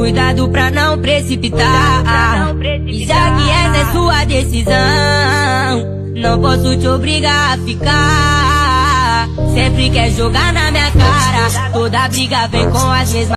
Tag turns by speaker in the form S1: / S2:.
S1: Cuidado pra não precipitar. E já que essa é sua decisão, não posso te obrigar a ficar. Sempre quer jogar na minha cara. Toda briga vem com as mesmas.